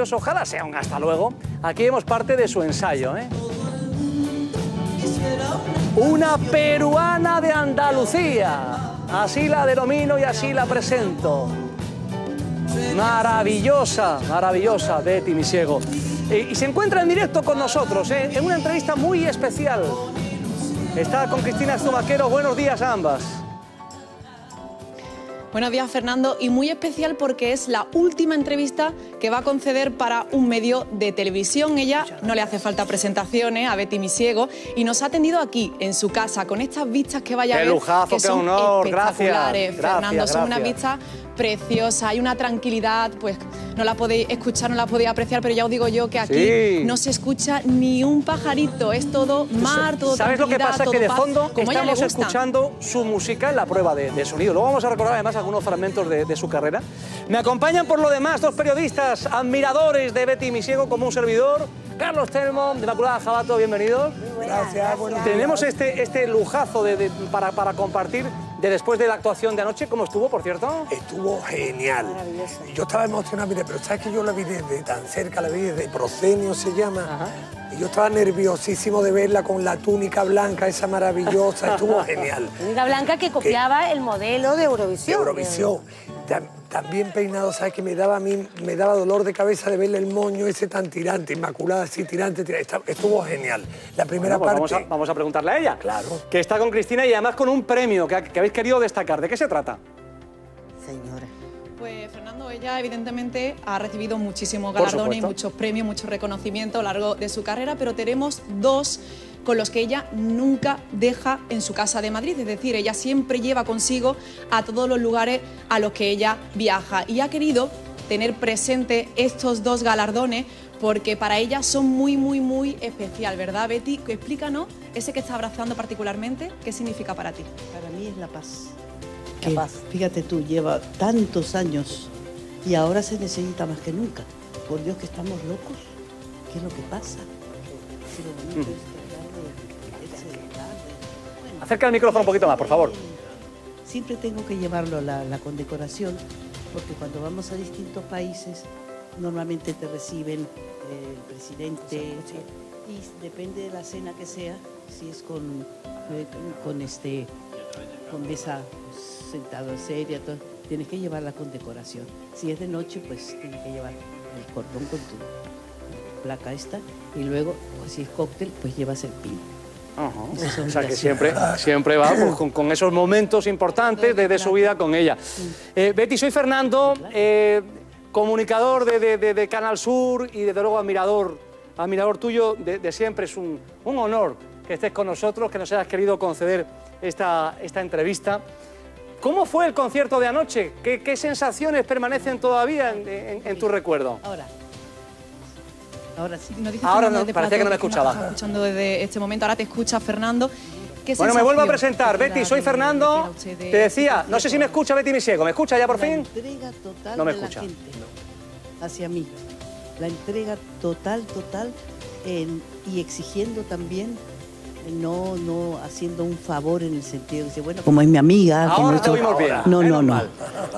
Ojalá sea un hasta luego. Aquí vemos parte de su ensayo. ¿eh? Una peruana de Andalucía. Así la denomino y así la presento. Maravillosa, maravillosa Betty Misiego. Y, se encuentra en directo con nosotros, ¿eh? en una entrevista muy especial. Está con Cristina Zumaquero. Buenos días a ambas. Buenos días, Fernando, y muy especial porque es la última entrevista que va a conceder para un medio de televisión. Ella no le hace falta presentaciones a Betty Misiego y nos ha atendido aquí, en su casa, con estas vistas que vaya Qué a ver. lujazo, que qué son honor, gracias, espectaculares, gracias, Fernando. Son unas vistas preciosas, hay una tranquilidad, pues no la podéis escuchar, no la podéis apreciar, pero ya os digo yo que aquí Sí. no se escucha ni un pajarito, es todo mar, todo ¿Sabes lo que pasa? Que de paz, fondo estamos escuchando su música en la prueba de, de sonido. Luego vamos a recordar además algunos fragmentos de, de su carrera. Me acompañan por lo demás dos periodistas admiradores de Betty Misiego como un servidor. Carlos Telmo, de Inmaculada Jabato, bienvenidos. Gracias, buenos Tenemos este, este lujazo de- de- para, para compartir de después de la actuación de anoche. ¿Cómo estuvo, por cierto? Estuvo genial. Yo estaba emocionado, mire, pero ¿sabes que yo la vi desde tan cerca, la vi desde Procenio se llama? Y yo estaba nerviosísimo de verla con la túnica blanca, esa maravillosa, estuvo genial. Túnica blanca que copiaba el modelo de Eurovisión. Eurovisión. Tam- También peinado, ¿sabes? Que me daba a mí, me daba dolor de cabeza de verle el moño ese tan tirante, inmaculada, así tirante, tirante. Estuvo genial. La primera Bueno, pues parte. vamos, a, vamos a preguntarle a ella. Claro. Que está con Cristina y además con un premio que, que habéis querido destacar. ¿De qué se trata? Señora. Pues Fernando, ella evidentemente ha recibido muchísimos galardones, muchos premios, mucho reconocimiento a lo largo de su carrera, pero tenemos dos con los que ella nunca deja en su casa de Madrid, es decir, ella siempre lleva consigo a todos los lugares a los que ella viaja y ha querido tener presente estos dos galardones porque para ella son muy, muy, muy especial, ¿verdad, Betty? Explícanos ese que está abrazando particularmente, ¿qué significa para ti? Para mí es la paz. La Que, paz. Fíjate tú, lleva tantos años y ahora se necesita más que nunca. Por Dios que estamos locos. ¿Qué es lo que pasa? Lo Acerca el micrófono un poquito más, por favor. Siempre tengo que llevarlo a la, la condecoración porque cuando vamos a distintos países normalmente te reciben eh, el presidente y depende de la cena que sea, si es con, eh, con este con mesa sentado seria, todo, tienes que llevar la condecoración. Si es de noche, pues tienes que llevar el cordón con tu placa esta y luego, pues, si es cóctel, pues llevas el pino. O sea que siempre, siempre va pues, con, con esos momentos importantes de, de su vida con ella. Eh, Betty, soy Fernando, eh, comunicador de, de- de- de Canal Sur y desde luego admirador, admirador tuyo de, de siempre. Es un, un honor que estés con nosotros, que nos hayas querido conceder esta, esta entrevista. ¿Cómo fue el concierto de anoche? ¿Qué, qué sensaciones permanecen todavía en, en- en tu recuerdo? Ahora, ahora sí. Nos dice Ahora no, desde parecía que no me escuchaba. escuchando desde este momento, ahora te escucha Fernando. ¿Qué Bueno, me vuelvo a presentar. Betty, soy Fernando. Te decía, no sé si me escucha Betty Misiego. ¿Me escucha ya por La fin? entrega total No me de escucha. la gente hacia mí. La entrega total, total, en- y exigiendo también, no, no haciendo un favor en el sentido de decir, bueno, como es mi amiga. Ahora te. No, no, no. mal.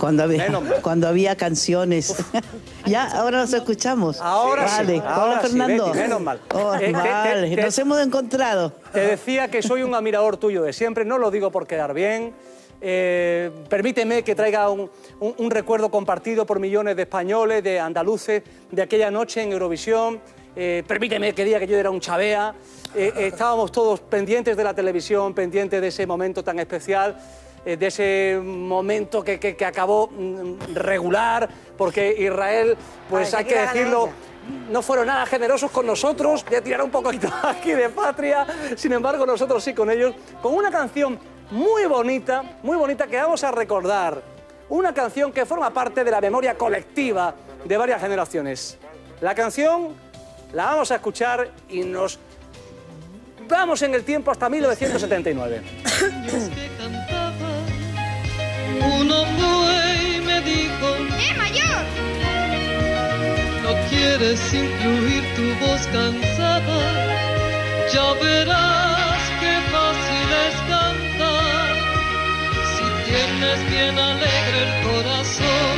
Cuando había, cuando había canciones. ya, ahora nos escuchamos. Ahora sí, vale. ahora Hola, sí, Fernando. Betty, menos mal. Oh, Eh, te- te- vale, te- nos hemos encontrado. Te decía que soy un admirador tuyo de siempre, no lo digo por quedar bien. Eh, permíteme que traiga un, un- un recuerdo compartido por millones de españoles, de andaluces, de aquella noche en Eurovisión. Eh, permíteme que diga que yo era un chavea. Eh, eh, estábamos todos pendientes de la televisión, pendientes de ese momento tan especial, eh, de ese momento que, que- que acabó mm, regular, porque Israel, pues Parecía hay que decirlo, no fueron nada generosos con nosotros, ya tiraron un poquito aquí de patria, sin embargo nosotros sí con ellos, con una canción muy bonita, muy bonita que vamos a recordar, una canción que forma parte de la memoria colectiva de varias generaciones. La canción la vamos a escuchar y nos vamos en el tiempo hasta 1979. que cantaba. Uno fue y me dijo, ¡Eh, mayor! no quieres incluir tu voz cansada. Ya verás qué fácil es cantar. Si tienes bien alegre el corazón.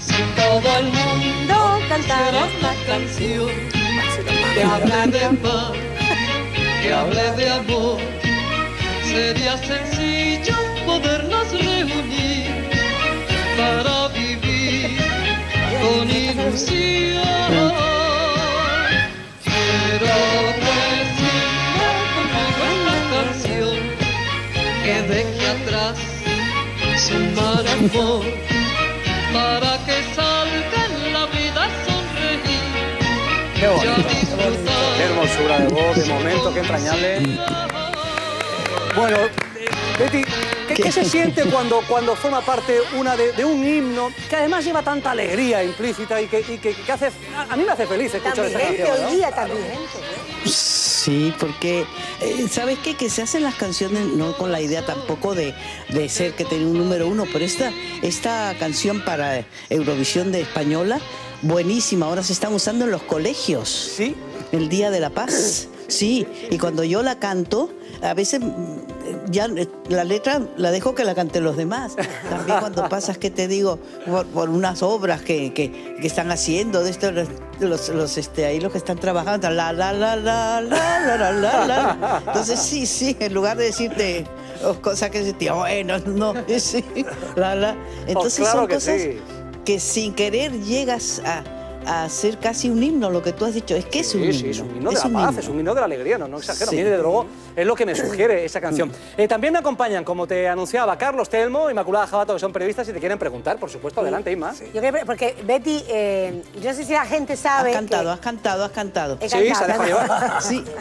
Si todo el mundo Mundo cantar. será una canción que hable de paz, que hable de amor. Sería sencillo podernos reunir para vivir con ilusión. Quiero decirle conmigo esta canción que deje atrás su mal amor para que salga en la vida a sonreír Qué bonito. De voz, de momento, qué entrañable. Bueno, Betty, ¿qué, qué se siente cuando, cuando forma parte una de, de un himno que además lleva tanta alegría implícita y que, y que- que hace... A, a mí me hace feliz escuchar. ¿eh? Sí, porque, eh, ¿sabes qué? Que se hacen las canciones no con la idea tampoco de, de ser que tenga un número uno, pero esta, esta canción para Eurovisión de Española, buenísima, ahora se están usando en los colegios. Sí. El Día de la Paz. Sí, y cuando yo la canto, a veces mm, ya eh, la letra la dejo que la canten los demás. También cuando pasas que te digo por, por unas obras que, que- que están haciendo de estos los, los, este ahí los que están trabajando la la la la la la la la la. Entonces sí, sí, en lugar de decirte oh, cosas que se te bueno, no, sí, la la. Entonces Oh, claro son cosas sí. que sin querer llegas a a hacer casi un himno, lo que tú has dicho, es que es un Sí, himno. sí, es un himno de es la paz, himno. es un himno de la alegría, no, no exagero. Sí. A mí, desde luego, es lo que me sugiere esa canción. Eh, también me acompañan, como te anunciaba, Carlos Telmo, Inmaculada Jabato, que son periodistas y te quieren preguntar, por supuesto, adelante, Inma. Yo creo que- porque Betty, eh, yo no sé si la gente Has sabe. cantado, que- has cantado, has cantado. He Sí, se ha cantado, dejado llevar. Sí.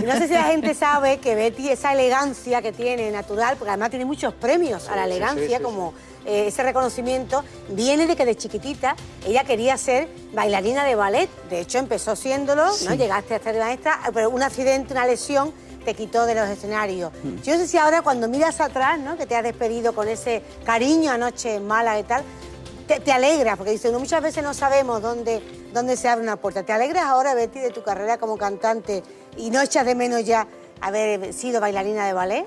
Y no sé si la gente sabe que Betty, esa elegancia que tiene natural, porque además tiene muchos premios a la sí, elegancia, sí, como eh, ese reconocimiento, viene de que de chiquitita ella quería ser bailarina de ballet. De hecho, empezó siéndolo, ¿no? Llegaste a ser maestra, pero un accidente, una lesión, te quitó de los escenarios. Yo no sé si ahora cuando miras atrás, ¿no? Que te has despedido con ese cariño anoche Málaga y tal, te, te alegra, porque dice, muchas veces no sabemos dónde, dónde se abre una puerta. ¿Te alegras ahora, Betty, de tu carrera como cantante y no echas de menos ya haber sido bailarina de ballet?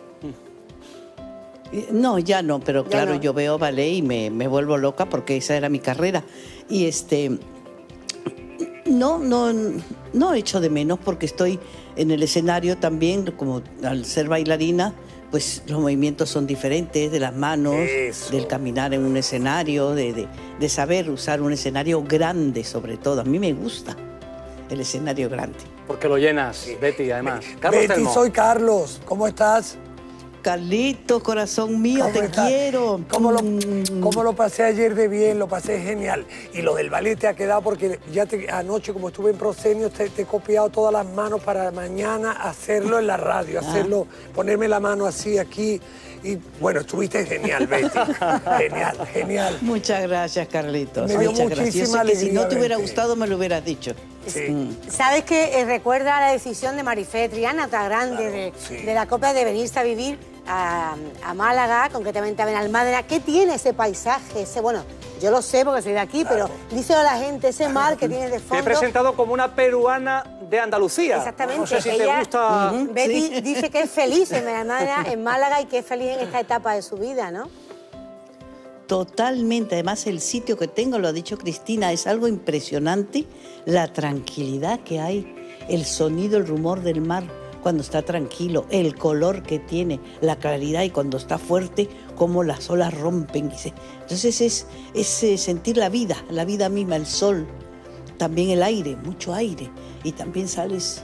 Eh, No, ya no, pero Ya claro, no. yo veo ballet y me, me vuelvo loca porque esa era mi carrera. Y este, no, no, no echo de menos porque estoy en el escenario también, como al ser bailarina, pues los movimientos son diferentes, de las manos, Eso. del caminar en un escenario, de, de- de saber usar un escenario grande sobre todo. A mí me gusta el escenario grande. Porque lo llenas, Betty, además. Carlos Betty, Telmo. soy Carlos. ¿Cómo estás? Carlitos, corazón mío, ¿Cómo te estás? quiero. ¿Cómo lo, Mm. cómo lo pasé ayer de bien? Lo pasé genial. Y lo del ballet te ha quedado porque ya te- anoche, como estuve en proscenio, te, te he copiado todas las manos para mañana hacerlo en la radio, Ah. hacerlo, ponerme la mano así aquí. Y bueno, estuviste genial, Betty. genial, genial. Muchas gracias, Carlitos. Me dio Muchas gracias. Sé que si alegría no te hubiera gustado, me lo hubieras dicho. Sí. ¿Sabes que eh, recuerda la decisión de Marifé Triana, otra grande de, sí. de la Copa de venirse a vivir a, a Málaga, concretamente a Benalmádena? ¿Qué tiene ese paisaje? Ese, bueno, yo lo sé porque soy de aquí, pero díselo a la gente, ese mar que tiene de Te he fondo. presentado como una peruana de Andalucía. Exactamente. No sé si Ella- te gusta... Betty Sí. dice que es feliz en Benalmádena, en Málaga, y que es feliz en esta etapa de su vida, ¿no? Totalmente. Además, el sitio que tengo, lo ha dicho Cristina, es algo impresionante. La tranquilidad que hay, el sonido, el rumor del mar cuando está tranquilo, el color que tiene, la claridad y cuando está fuerte, cómo las olas rompen. Entonces es, es eh, sentir la vida, la vida misma, el sol, también el aire, mucho aire. Y también sales,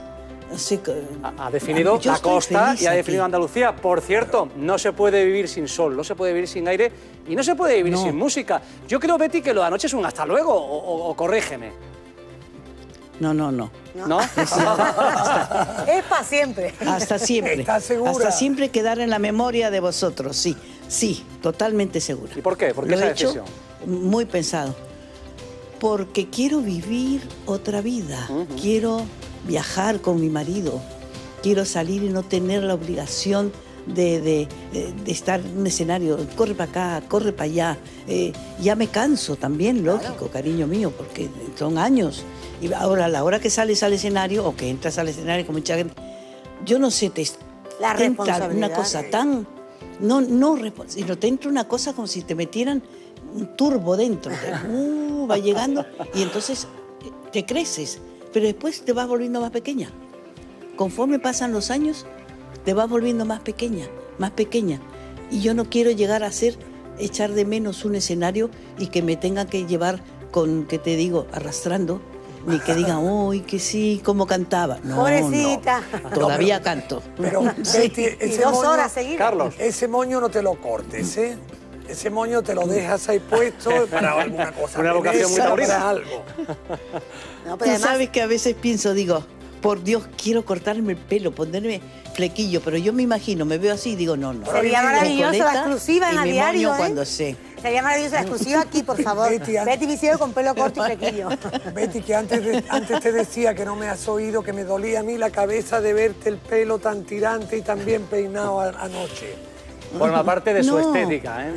no que- Ha, ha definido la costa y ha aquí. definido Andalucía. Por cierto, no se puede vivir sin sol, no se puede vivir sin aire y no se puede vivir No. sin música. Yo creo, Betty, que lo de anoche es un hasta luego, o, o- o corrígeme. No, no, no. ¿No? Es para siempre. Hasta siempre. ¿Estás segura? Hasta siempre quedar en la memoria de vosotros, sí. Sí, totalmente segura. ¿Y por qué? ¿Por qué Lo esa he hecho decisión? Muy pensado. Porque quiero vivir otra vida. Quiero viajar con mi marido. Quiero salir y no tener la obligación de, de- de- estar en un escenario. Corre para acá, corre para allá. Eh, ya me canso también, lógico, cariño mío, porque son años. Y ahora, a la hora que sales al escenario o que entras al escenario con mucha gente, yo no sé, te, La te entra una cosa tan. No, no, sino te entra una cosa como si te metieran un turbo dentro. te- uh, va llegando y entonces te creces, pero después te vas volviendo más pequeña. Conforme pasan los años, te vas volviendo más pequeña, más pequeña. Y yo no quiero llegar a ser, echar de menos un escenario y que me tenga que llevar con, que te digo, arrastrando, ni que digan, uy, que sí, cómo cantaba. No, Pobrecita. no, todavía canto. Pero, Sí. Betty, Y ese dos moño- horas seguidas. Carlos. Ese moño no te lo cortes, ¿eh? Ese moño te lo dejas ahí puesto para alguna cosa. Una vocación muy taurina. para algo. No, pero Tú además, sabes que a veces pienso, digo, por Dios, quiero cortarme el pelo, ponerme flequillo, pero yo me imagino, me veo así y digo, no, no. Sería Mi maravilloso la exclusiva en y la mi diario, ¿eh? cuando sé. Sería maravillosa la exclusiva aquí, por favor. Betty, ¿ah? Betty Viseo con pelo corto y flequillo. Betty, que antes, de- antes te decía que no me has oído, que me dolía a mí la cabeza de verte el pelo tan tirante y tan bien peinado a- anoche. Forma parte de su No. estética, ¿eh?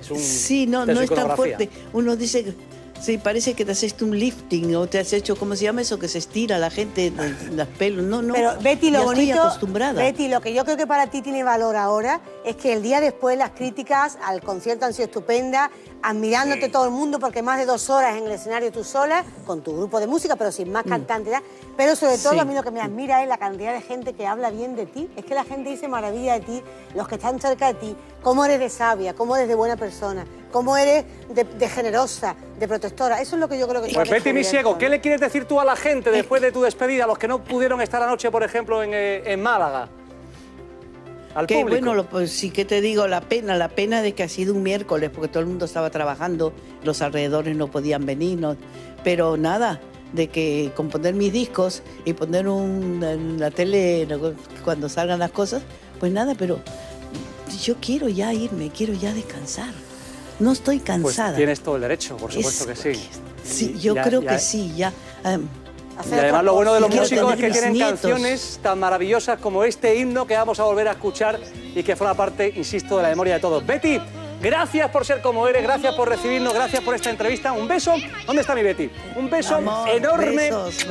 Es un- Sí, no, no es tan fuerte. Uno dice, que- sí, parece que te has hecho un lifting o te has hecho, ¿cómo se llama eso? Que se estira la gente, los pelos. No, no. Pero Betty, lo ya bonito, estoy acostumbrada. Betty, lo que yo creo que para ti tiene valor ahora es que el día después las críticas al concierto han sido estupendas, admirándote todo el mundo porque más de dos horas en el escenario tú sola, con tu grupo de música, pero sin más cantantes. ¿ya? Pero sobre todo Mm. Sí. a mí lo que me admira es la cantidad de gente que habla bien de ti. Es que la gente dice maravilla de ti, los que están cerca de ti, cómo eres de sabia, cómo eres de buena persona, cómo eres de, de generosa, de protectora. Eso es lo que yo creo que Pues Betty Misiego. ¿qué le quieres decir tú a la gente después de tu despedida, a los que no pudieron estar anoche, por ejemplo, en, eh, en Málaga? Al Que público. bueno, lo- pues sí que te digo, la pena, la pena de que ha sido un miércoles, porque todo el mundo estaba trabajando, los alrededores no podían venir, no- pero nada, de que componer mis discos y poner un, en la tele cuando salgan las cosas, pues nada, pero yo quiero ya irme, quiero ya descansar. No estoy Pues cansada. tienes todo el derecho, por supuesto que sí. Sí, Y yo ya- creo ya- que sí, ya. em, Y Hacer además lo bueno de los músicos es que tienen nietos. canciones tan maravillosas como este himno que vamos a volver a escuchar y que forma parte, insisto, de la memoria de todos. Betty, gracias por ser como eres, gracias por recibirnos, gracias por esta entrevista. Un beso. ¿Dónde está mi Betty? Un beso amor, enorme. besos.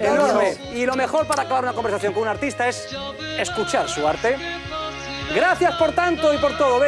Enorme. Y lo mejor para acabar una conversación con un artista es escuchar su arte. Gracias por tanto y por todo.